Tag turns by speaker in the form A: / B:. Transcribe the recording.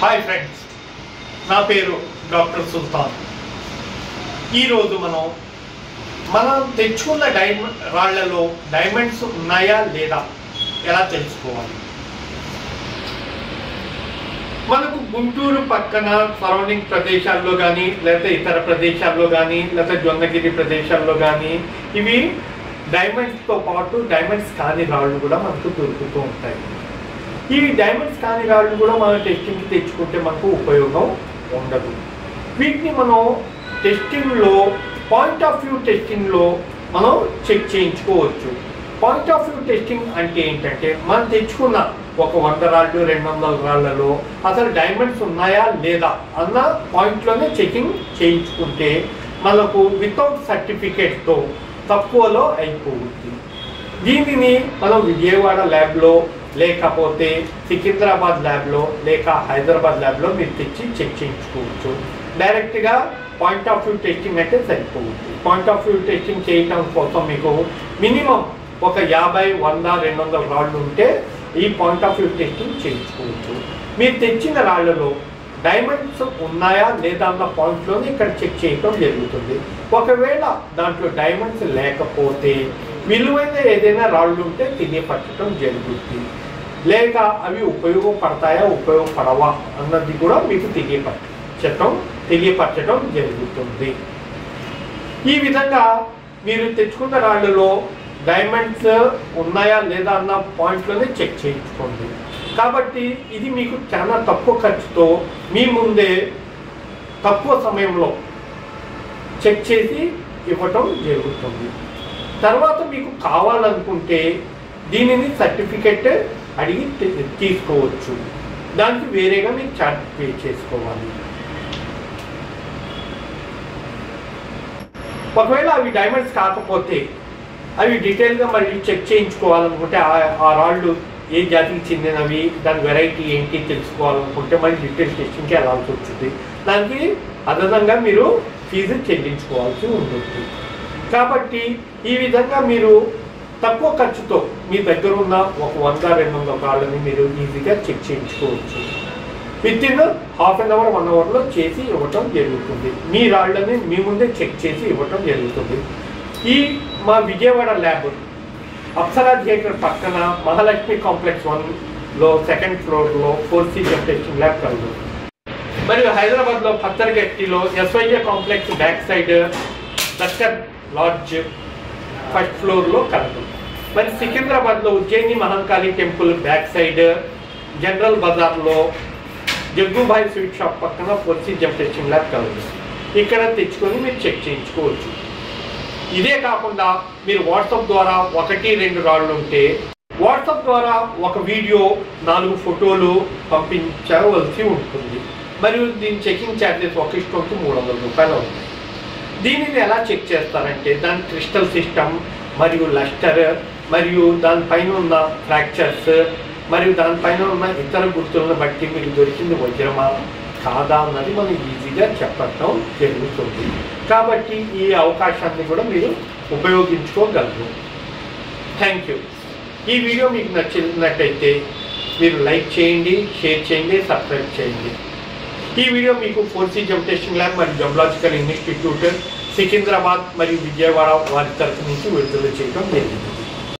A: Hi friends నా పేరు doctor సుల్తాన్. ఈరోజు మనం మనం తెచ్చుకున్న డైమండ్ రాళ్ళలో డైమండ్స్ ఉన్నాయా లేదా ఎలా తెలుసుకోవాలి? మనకు గుంటూరు పక్కన సరౌండింగ్ ప్రదేశాల్లో కానీ లేకపోతే ఇతర ప్రదేశాల్లో కానీ లేకపోతే జొన్నగిరి ప్రదేశాల్లో కానీ ఇవి డైమండ్స్తో పాటు డైమండ్స్ కాని రాళ్ళు కూడా మనకు దొరుకుతూ ఉంటాయి. ఈ డైమండ్స్ కాని రాళ్ళు కూడా మనం టెస్టింగ్కి తెచ్చుకుంటే మనకు ఉపయోగం ఉండదు. వీటిని మనం టెస్టింగ్లో పాయింట్ ఆఫ్ వ్యూ టెస్టింగ్లో మనం చెక్ చేయించుకోవచ్చు. పాయింట్ ఆఫ్ వ్యూ టెస్టింగ్ అంటే ఏంటంటే మనం తెచ్చుకున్న ఒక వంద రాళ్ళు రెండు వందల రాళ్ళలో అసలు డైమండ్స్ ఉన్నాయా లేదా అన్న పాయింట్లోనే చెకింగ్ చేయించుకుంటే మనకు వితౌట్ సర్టిఫికేట్తో తక్కువలో అయిపోతుంది. దీనిని మనం విజయవాడ ల్యాబ్లో లేకపోతే సికింద్రాబాద్ ల్యాబ్లో లేక హైదరాబాద్ ల్యాబ్లో మీరు తెచ్చి చెక్ చేయించుకోవచ్చు. డైరెక్ట్గా పాయింట్ ఆఫ్ వ్యూ టెస్టింగ్ అయితే సరిపోతుంది. పాయింట్ ఆఫ్ వ్యూ టెస్టింగ్ చేయటం కోసం మీకు మినిమం ఒక యాభై వంద రెండు వందల రాళ్ళు ఉంటే ఈ పాయింట్ ఆఫ్ వ్యూ టెస్టింగ్ చేయించుకోవచ్చు. మీరు తెచ్చిన రాళ్ళలో డైమండ్స్ ఉన్నాయా లేదా అన్న పాయింట్లోనే ఇక్కడ చెక్ చేయటం జరుగుతుంది. ఒకవేళ దాంట్లో డైమండ్స్ లేకపోతే విలువైన ఏదైనా రాళ్ళు ఉంటే తెలియపరచడం జరుగుతుంది. లేక అవి ఉపయోగపడతాయా ఉపయోగపడవా అన్నది కూడా మీకు తెలియపరచటం తెలియపరచడం జరుగుతుంది. ఈ విధంగా మీరు తెచ్చుకున్న రాళ్ళలో డైమండ్స్ ఉన్నాయా లేదా అన్న పాయింట్లోనే చెక్ చేయించుకోండి. కాబట్టి ఇది మీకు చాలా తక్కువ ఖర్చుతో మీ ముందే తక్కువ సమయంలో చెక్ చేసి ఇవ్వటం జరుగుతుంది. తర్వాత మీకు కావాలనుకుంటే దీనిని సర్టిఫికెట్ అడిగి తీసుకోవచ్చు. దానికి వేరేగా మీకు చార్జ్ పే చేసుకోవాలి. ఒకవేళ అవి డైమండ్స్ కాకపోతే అవి డీటెయిల్గా మళ్ళీ చెక్ చేయించుకోవాలనుకుంటే ఆ- ఆ రాళ్ళు ఏ జాతికి చెందినవి దాని వెరైటీ ఏంటి తెలుసుకోవాలనుకుంటే మళ్ళీ డీటెయిల్ టెస్టింగ్కి వెళ్ళాల్సి వచ్చింది దానికి అదనంగా మీరు ఫీజు చెల్లించుకోవాల్సి ఉంటుంది. కాబట్టి ఈ విధంగా మీరు తక్కువ ఖర్చుతో మీ దగ్గర ఉన్న ఒక వంద రెండు వందల రాళ్ళని మీరు ఈజీగా చెక్ చేయించుకోవచ్చు. Within half an hour one అవర్లో చేసి ఇవ్వటం జరుగుతుంది. మీ రాళ్ళని మీ ముందే చెక్ చేసి ఇవ్వటం జరుగుతుంది. ఈ మా విజయవాడ ల్యాబ్ అప్సరా థియేటర్ పక్కన మహాలక్ష్మి కాంప్లెక్స్ వన్లో సెకండ్ ఫ్లోర్లో ఫోర్ సీ టెస్టింగ్ ల్యాబ్ కలదు. మరియు హైదరాబాద్లో పత్తర్గట్టిలో SYA complex back side Lashkar lodge first ఫ్లోర్లో కలదు. మరి సికింద్రాబాద్లో Ujjaini Mahankali temple back side general బజార్లో జగ్గుబాయి స్వీట్ షాప్ పక్కన పొర్సి జంప్ ల్యాబ్ కలదు ఇక్కడ తెచ్చుకొని మీరు చెక్ చేయించుకోవచ్చు. ఇదే కాకుండా మీరు వాట్సాప్ ద్వారా ఒకటి రెండు రాళ్ళు ఉంటే వాట్సాప్ ద్వారా ఒక వీడియో నాలుగు ఫోటోలు పంపించవలసి ఉంటుంది. మరియు దీని చెకింగ్ ఛార్జెస్ ఒక ఇష్టంకి మూడు వందల రూపాయలు అవుతాయి. దీనిని ఎలా చెక్ చేస్తారంటే దాని క్రిస్టల్ సిస్టమ్ మరియు లస్టర్ మరియు దానిపైన ఉన్న ఫ్రాక్చర్స్ మరియు దానిపైన ఉన్న ఇతర గుర్తులను బట్టి మీకు దొరికింది వజ్రమా? కాదా అన్నది మనం ఈజీగా చెప్పటం జరుగుతుంది. కాబట్టి ఈ అవకాశాన్ని కూడా మీరు ఉపయోగించుకోగలరు. థ్యాంక్ యూ ఈ వీడియో మీకు నచ్చినట్టయితే మీరు లైక్ చేయండి షేర్ చేయండి సబ్స్క్రైబ్ చేయండి. ఈ వీడియో మీకు ఫోర్ సి జంప్టేషన్ ల్యాబ్ మరియు జమలాజికల్ ఇన్స్టిట్యూట్ సికింద్రాబాద్ మరియు విజయవాడ వారి తరఫు నుంచి విడుదల చేయడం జరిగింది.